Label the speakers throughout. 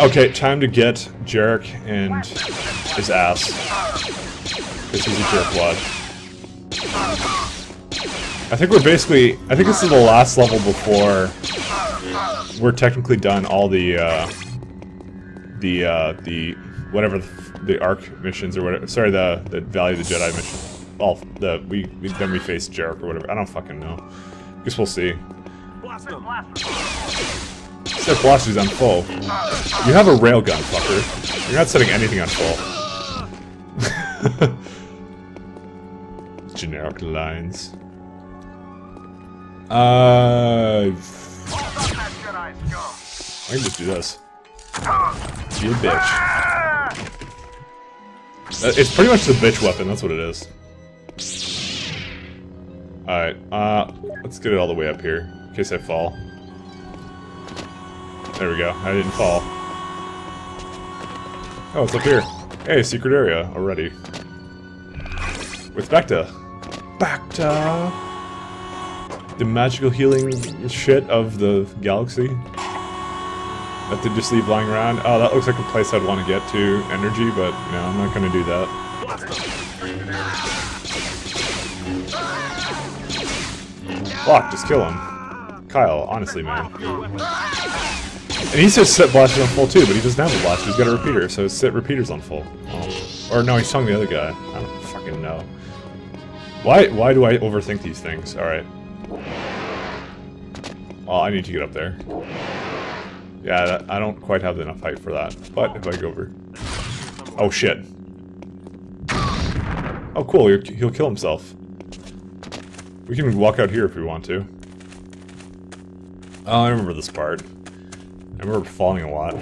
Speaker 1: Okay, time to get Jerec and his ass. Because he's a jerkwad. I think we're basically... I think this is the last level before we're technically done all the, uh... The, uh, the... Whatever the, the Ark missions or whatever. Sorry, the, the Valley of the Jedi mission. Well, the... We, we then we face Jerec or whatever. I don't fucking know. I Guess we'll see. Set blasters on full. You have a railgun, fucker. You're not setting anything on full. Generic lines. Uh, I can just do this. You bitch. Uh, It's pretty much the bitch weapon, that's what it is. Alright, uh, let's get it all the way up here, in case I fall. There we go, I didn't fall. Oh, it's up here. Hey, secret area already. With Bacta. Bacta! The magical healing shit of the galaxy. That they just leave lying around. Oh, that looks like a place I'd want to get to energy, but no, I'm not gonna do that. Fuck, just kill him. Kyle, honestly, man. And he says set blasters on full too, but he doesn't have a blaster, he's got a repeater, so set repeaters on full. Oh. Or no, he's telling the other guy. I don't fucking know. Why why do I overthink these things? Alright. Oh, I need to get up there. Yeah, that, I don't quite have enough height for that. But if I go over... Oh, shit. Oh, cool, he'll kill himself. We can walk out here if we want to. Oh, I remember this part. I remember falling a lot.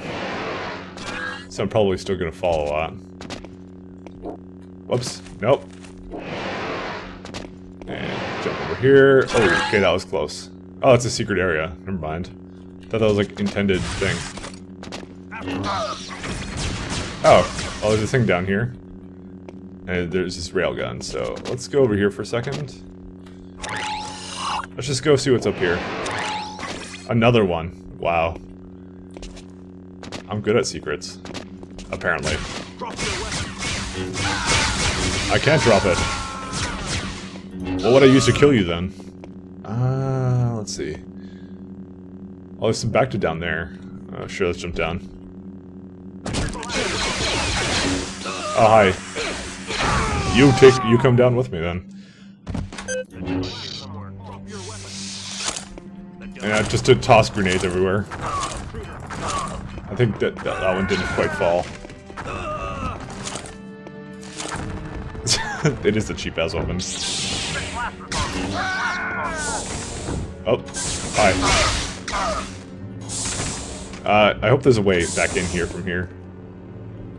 Speaker 1: So I'm probably still gonna fall a lot. Whoops. Nope. And jump over here. Oh, okay, that was close. Oh, it's a secret area. Never mind. Thought that was like intended thing. Oh, oh, there's a thing down here. And there's this railgun, so let's go over here for a second. Let's just go see what's up here. Another one. Wow. I'm good at secrets. Apparently. I can't drop it. What would I use to kill you then? Uh, let's see. Oh, there's some Bacta down there. Uh, sure, let's jump down. Oh, hi. You take, you come down with me then. Yeah, just to toss grenades everywhere. I think that, that, that one didn't quite fall. it is the cheap ass weapon. Oh, hi. Uh, I hope there's a way back in here from here.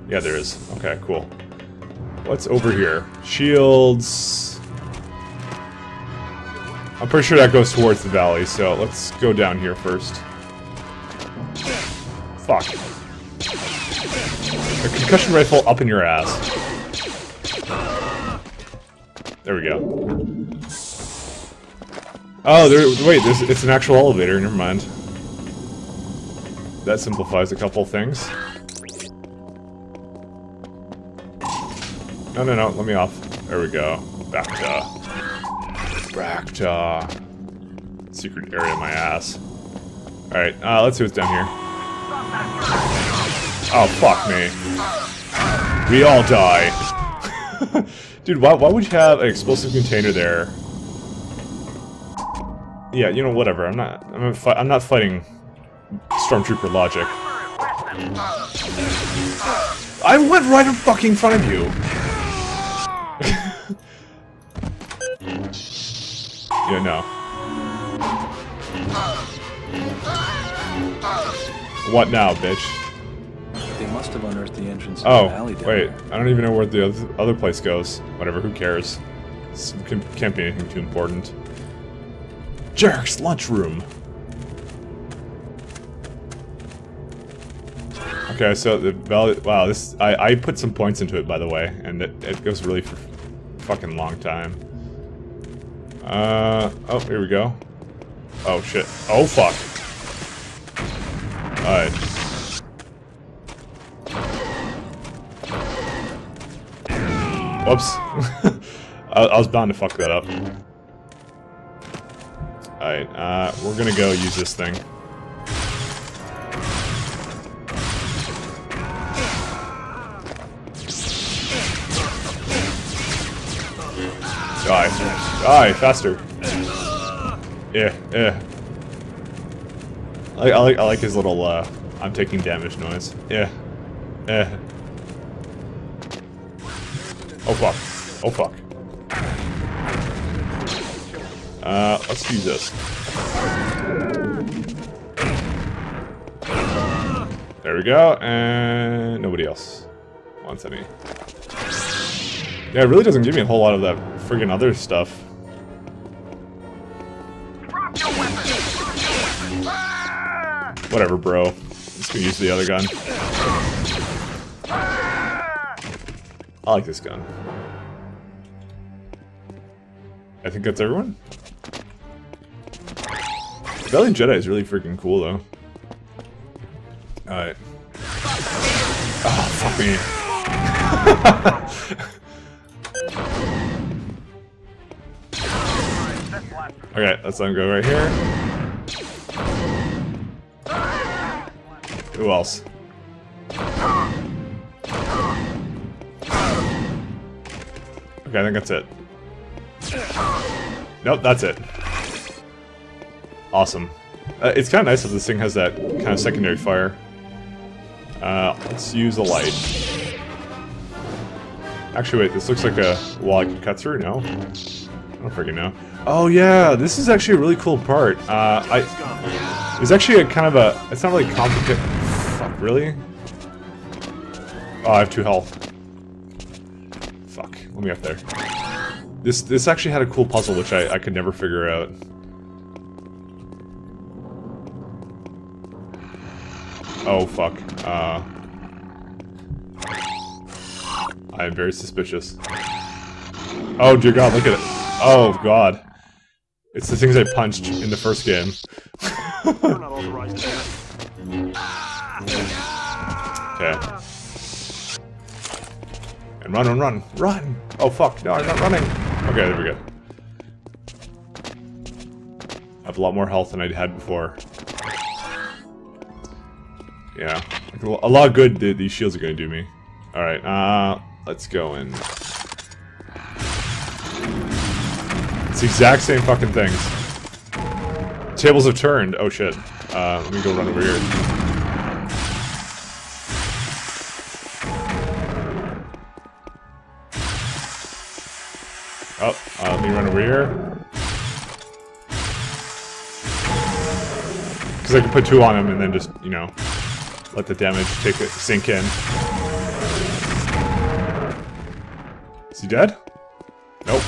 Speaker 1: Yeah, there is. Okay, cool. What's over here? Shields. I'm pretty sure that goes towards the valley, so let's go down here first. Fuck. A concussion rifle up in your ass. There we go. Oh, there. Wait, there's, it's an actual elevator. Never mind. That simplifies a couple things. No, no, no. Let me off. There we go. Back to. Bacta. Secret area of my ass. Alright, uh, let's see what's down here. Oh, fuck me. We all die. Dude, why, why would you have an explosive container there? Yeah, you know, whatever. I'm not. I'm not, I'm not fighting stormtrooper logic. I went right in fucking front of you. yeah, no. What now, bitch?
Speaker 2: They must have unearthed the entrance
Speaker 1: Oh,
Speaker 2: to the
Speaker 1: wait.
Speaker 2: there.
Speaker 1: I don't even know where the other place goes. Whatever, who cares? This can- can't be anything too important. Jerec's lunchroom. Okay, so the valley. Wow, this. I, I put some points into it, by the way, and it, it goes really for fucking long time. Uh. Oh, here we go. Oh, shit. Oh, fuck. Alright. Whoops. I, I, was bound to fuck that up. Alright, uh, we're gonna go use this thing. Die. Die, faster. Yeah, yeah. I, I like I like his little uh I'm taking damage noise. Yeah. Yeah. Oh fuck. Oh fuck. Uh let's use this. There we go, and nobody else wants any. Yeah, it really doesn't give me a whole lot of that friggin' other stuff. Whatever, bro. Let's go use the other gun. I like this gun. I think that's everyone? Rebellion Jedi is really freaking cool, though. Alright. Oh, fuck me. okay, let's let him go right here. Who else? Okay, I think that's it. Nope, that's it. Awesome. Uh, it's kind of nice that this thing has that kind of secondary fire. Uh, let's use a light. Actually, wait, this looks like a wall I cut through, no? I don't freaking know. Oh yeah, this is actually a really cool part. Uh, I... It's actually a kind of a... It's not really complicated... Really? Oh, I have two health. Fuck, let me up there. This this actually had a cool puzzle which I, I could never figure out. Oh, fuck. Uh... I am very suspicious. Oh, dear god, look at it. Oh, god. It's the things I punched in the first game. okay. And run, and run, run! Oh, fuck, no, I'm not running! Okay, there we go. I have a lot more health than I had before. Yeah. A lot of good these shields are going to do me. Alright, uh, let's go in. It's the exact same fucking things. Tables have turned. Oh shit. Uh, let me go run over here. Oh, uh, let me run over here. Because I can put two on him and then just, you know, let the damage take it sink in. Is he dead? Nope.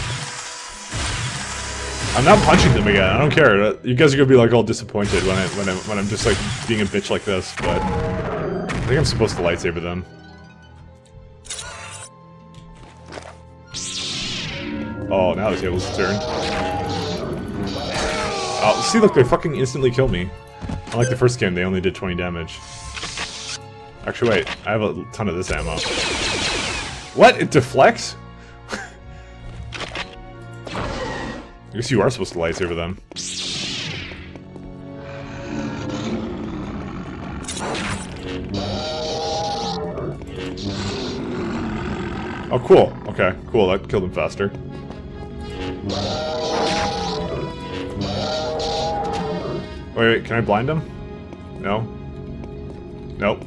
Speaker 1: I'm not punching them again. I don't care. You guys are gonna be like all disappointed when I when I when I'm just like being a bitch like this, but I think I'm supposed to lightsaber them. Oh, now the table's turned. Oh, see, look, they fucking instantly killed me. Unlike the first game, they only did 20 damage. Actually, wait, I have a ton of this ammo. What? It deflects? I guess you are supposed to lightsaber them. Oh, cool. Okay, cool. That killed him faster. Wait, wait, can I blind him? No? Nope.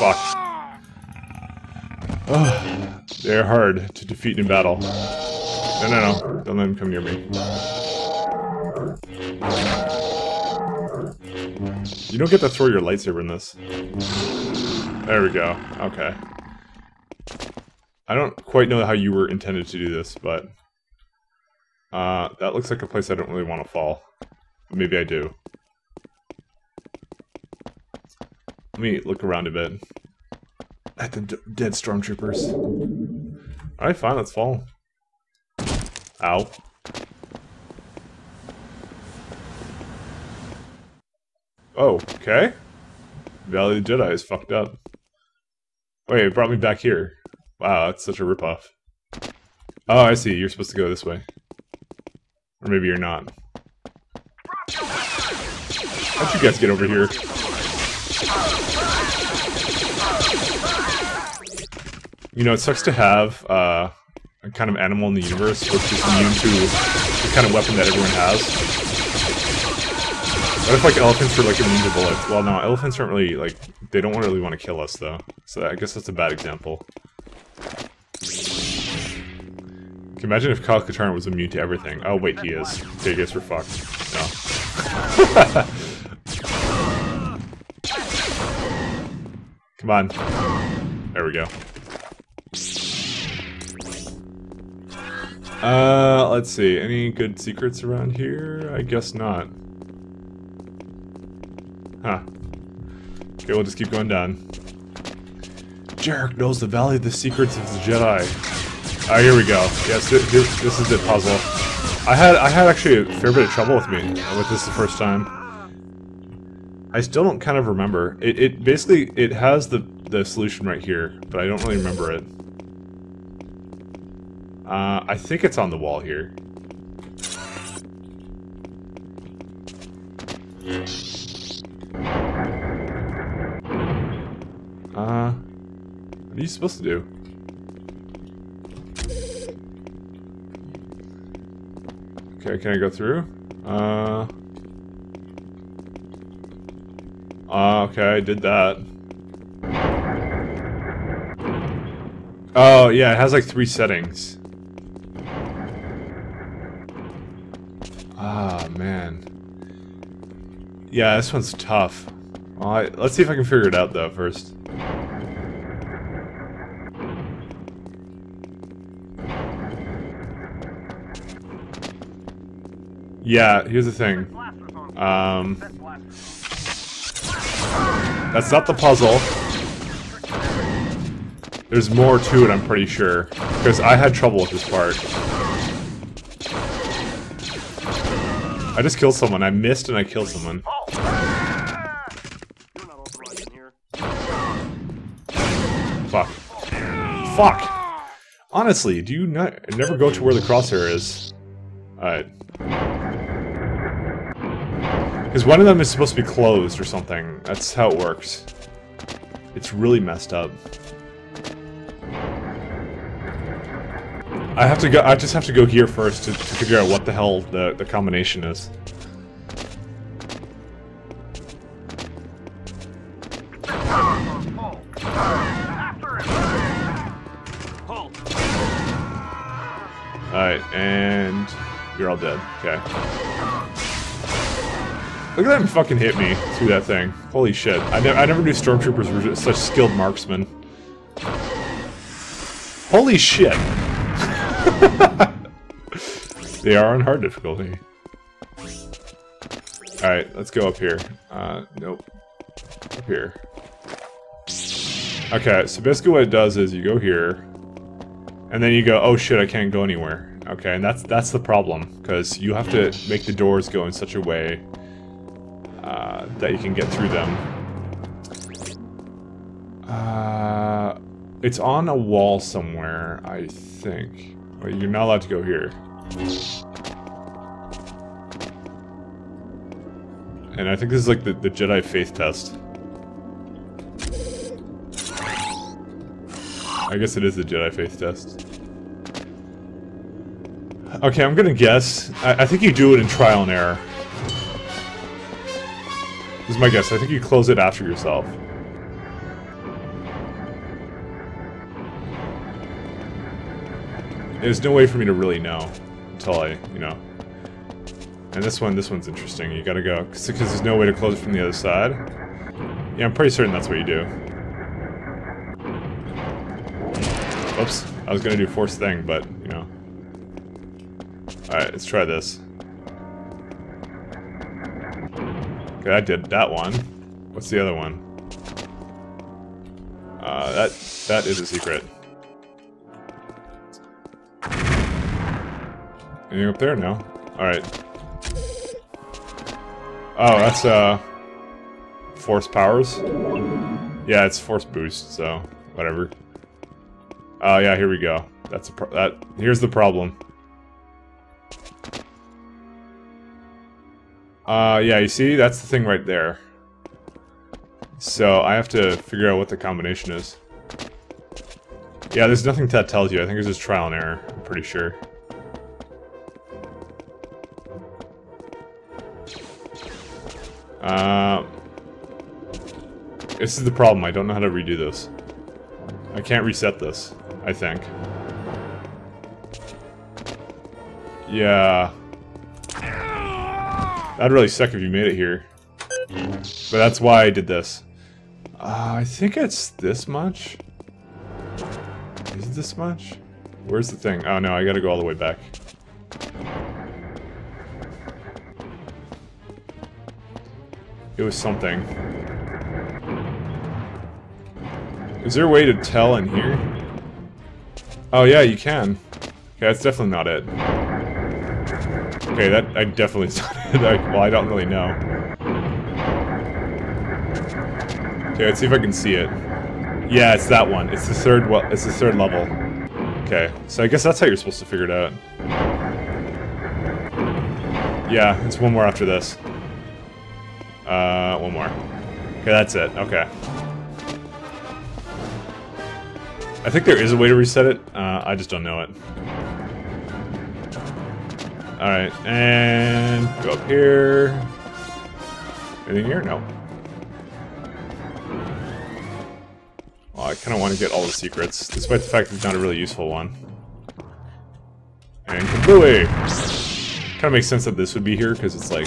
Speaker 1: Fuck. They're hard to defeat in battle. No, no, no. Don't let him come near me. You don't get to throw your lightsaber in this. There we go. Okay. I don't quite know how you were intended to do this, but... Uh, that looks like a place I don't really want to fall. Maybe I do. Let me look around a bit. At the dead stormtroopers. Alright, fine, let's fall. Ow. Oh, okay. Valley of the Jedi is fucked up. Wait, it brought me back here. Wow, that's such a ripoff. Oh, I see. You're supposed to go this way. Or maybe you're not. How'd you guys get over here? You know, it sucks to have uh, a kind of animal in the universe which is immune to the kind of weapon that everyone has. What if, like, elephants were, like, immune to bullets? Well, no, elephants aren't really, like, they don't really want to kill us, though. So I guess that's a bad example. Can you imagine if Kyle Katarn was immune to everything? Oh, wait, he is. Okay, I guess we're fucked. No. Come on. There we go. Uh, let's see. Any good secrets around here? I guess not. Huh. Okay, we'll just keep going down. Jerec knows the Valley of the Secrets of the Jedi. Oh, here we go. Yes, th here, this is the puzzle. I had I had actually a fair bit of trouble with me with this the first time. I still don't kind of remember. It, it basically it has the the solution right here, but I don't really remember it. Uh, I think it's on the wall here. Uh, what are you supposed to do? Okay, can I go through? Uh... Uh, okay, I did that. Oh, yeah, it has like three settings. Ah, man. Yeah, this one's tough. Let's see if I can figure it out, though, first. Yeah, here's the thing. Um, that's not the puzzle. There's more to it, I'm pretty sure. Because I had trouble with this part. I just killed someone. I missed and I killed someone. Fuck. Fuck! Honestly, do you not never go to where the crosshair is? Alright. Because one of them is supposed to be closed or something. That's how it works. It's really messed up. I have to go- I just have to go here first to, to figure out what the hell the, the combination is. Alright, and you're all dead. Okay. Look at them fucking hit me through that thing. Holy shit. I, ne I never knew stormtroopers were such skilled marksmen. Holy shit. they are on hard difficulty. Alright, let's go up here. Uh, nope. Up here. Okay, so basically what it does is you go here, and then you go, oh shit, I can't go anywhere. Okay, and that's that's the problem, because you have to make the doors go in such a way uh, that you can get through them. Uh, it's on a wall somewhere, I think. You're not allowed to go here. And I think this is like the, the Jedi faith test. I guess it is the Jedi faith test. Okay, I'm gonna guess. I, I think you do it in trial and error. This is my guess. I think you close it after yourself. There's no way for me to really know until I, you know. And this one, this one's interesting. You gotta go, because there's no way to close it from the other side. Yeah, I'm pretty certain that's what you do. Oops. I was gonna do force thing, but, you know. Alright, let's try this. I did that one. What's the other one? Uh, that, that is a secret. Anything up there? No? Alright. Oh, that's, uh... Force powers? Yeah, it's force boost, so... Whatever. Oh yeah, here we go. That's a that. Here's the problem. Uh, yeah, you see, that's the thing right there. So I have to figure out what the combination is. Yeah, there's nothing that tells you. I think it's just trial and error. I'm pretty sure. Uh, this is the problem. I don't know how to redo this. I can't reset this, I think. Yeah. That'd really suck if you made it here. But that's why I did this. Uh, I think it's this much. Is it this much? Where's the thing? Oh no, I gotta go all the way back. It was something. Is there a way to tell in here? Oh yeah, you can. Okay, that's definitely not it. Okay, that I definitely not it. Well, I don't really know. Okay, let's see if I can see it. Yeah, it's that one. It's the third. Well, it's the third level. Okay, so I guess that's how you're supposed to figure it out. Yeah, it's one more after this. Uh, one more. Okay, that's it. Okay. I think there is a way to reset it. Uh, I just don't know it. Alright, and go up here. Anything here? No. Well, I kind of want to get all the secrets, despite the fact that it's not a really useful one. And kabooey! Kind of makes sense that this would be here, because it's like,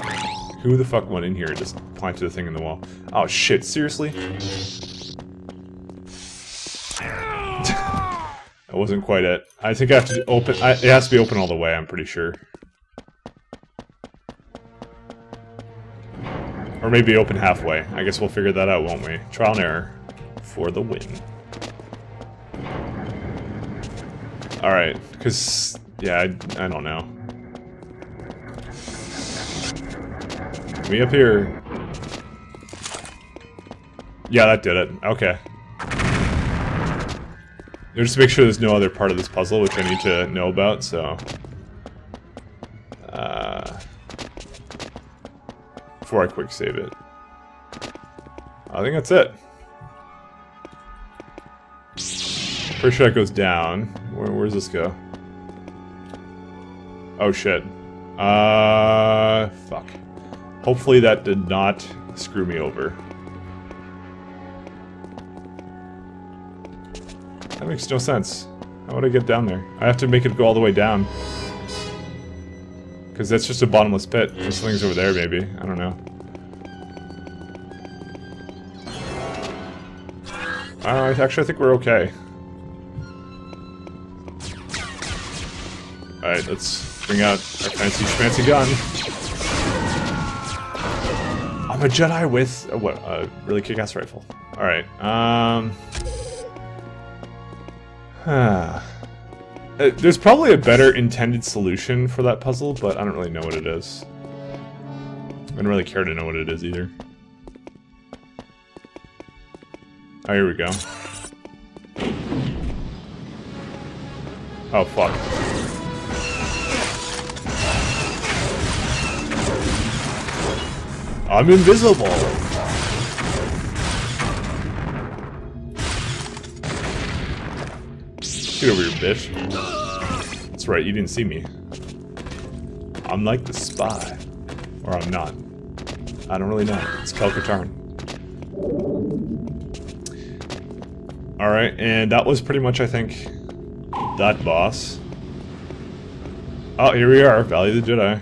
Speaker 1: who the fuck went in here and just planted a thing in the wall? Oh shit, seriously? that wasn't quite it. I think I have to open, I, it has to be open all the way, I'm pretty sure. Or maybe open halfway. I guess we'll figure that out, won't we? Trial and error for the win. Alright, because, yeah, I, I don't know. Me up here. Yeah, that did it. Okay. Just to make sure there's no other part of this puzzle which I need to know about, so... before I quick save it. I think that's it. Pretty sure that goes down. Where, does this go? Oh shit. Uh, fuck. Hopefully that did not screw me over. That makes no sense. How would I get down there? I have to make it go all the way down. Because that's just a bottomless pit. Something's over there, maybe. I don't know. Uh, actually, I think we're okay. Alright, let's bring out our fancy schmancy gun. I'm a Jedi with a, what, a really kick-ass rifle. Alright, um... uh, there's probably a better intended solution for that puzzle, but I don't really know what it is. I don't really care to know what it is either. Oh, here we go. Oh, fuck. I'm invisible! Get over here, bitch. That's right, you didn't see me. I'm like the spy. Or I'm not. I don't really know. It's Kyle Katarn. Alright, and that was pretty much, I think, that boss. Oh, here we are, Valley of the Jedi.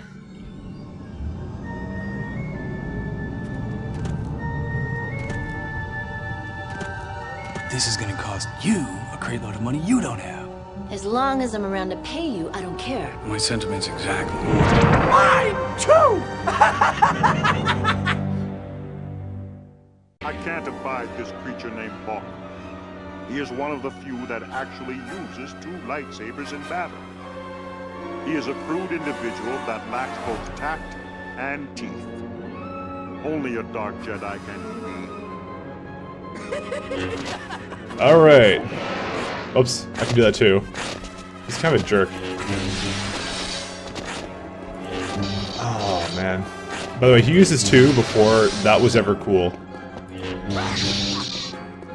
Speaker 3: This is gonna cost you a great load of money you don't have.
Speaker 4: As long as I'm around to pay you, I don't care.
Speaker 3: My sentiments exactly.
Speaker 5: Mine too!
Speaker 6: I can't abide this creature named Boc. He is one of the few that actually uses two lightsabers in battle. He is a crude individual that lacks both tact and teeth. Only a dark Jedi can he be.
Speaker 1: Alright. Oops, I can do that too. He's kind of a jerk. Oh, man. By the way, he uses two before that was ever cool.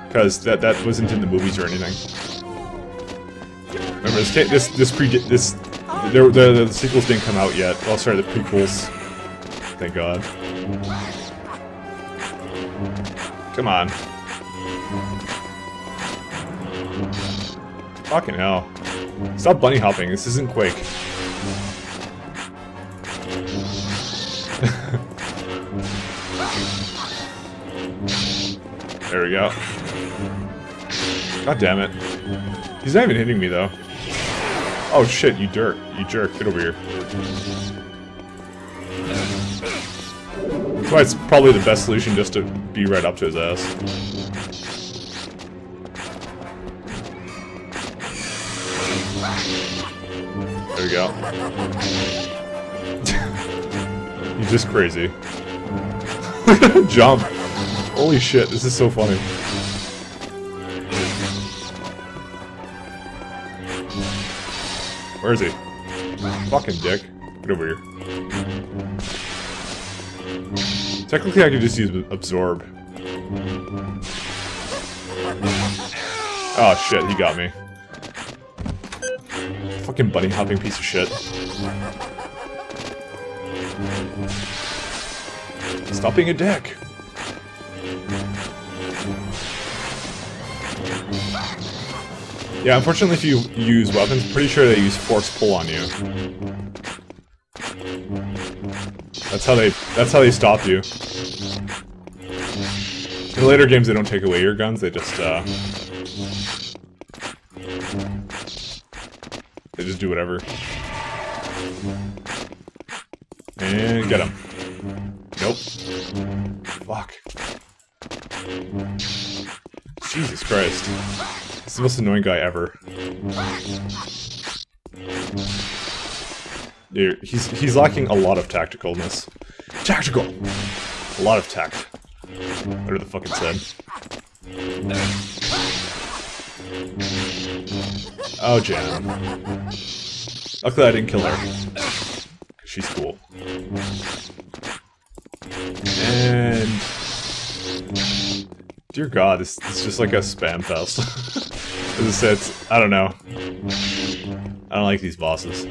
Speaker 1: Because that, that wasn't in the movies or anything. Remember, this, this, this pre- this, there, the, the sequels didn't come out yet. Oh, sorry, the prequels. Thank God. Come on. Fucking hell. Stop bunny hopping, this isn't Quake. there we go. God damn it. He's not even hitting me though. Oh shit, you jerk. You jerk. Get over here. That's why it's probably the best solution just to be right up to his ass. He's just crazy. Jump. Holy shit, this is so funny. Where is he? Fucking dick. Get over here. Technically, I could just use absorb. Oh shit, he got me. Fucking bunny hopping piece of shit. Stop being a dick. Yeah, unfortunately if you use weapons, pretty sure they use force pull on you. That's how they that's how they stop you. In later games they don't take away your guns, they just uh just do whatever. And get him. Nope. Fuck. Jesus Christ. It's the most annoying guy ever. Dude, he's he's lacking a lot of tacticalness. Tactical! A lot of tact. Whatever the fuck it said. Oh, Jan. Luckily I didn't kill her. She's cool. And... Dear God, it's, is just like a spam fest. As I said, I don't know. I don't like these bosses.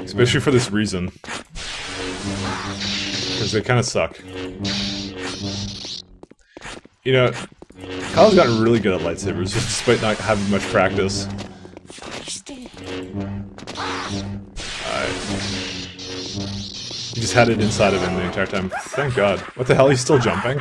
Speaker 1: Especially for this reason. Because they kind of suck. You know, Kyle's gotten really good at lightsabers, despite not having much practice. He just had it inside of him the entire time. Thank God. What the hell? He's still jumping?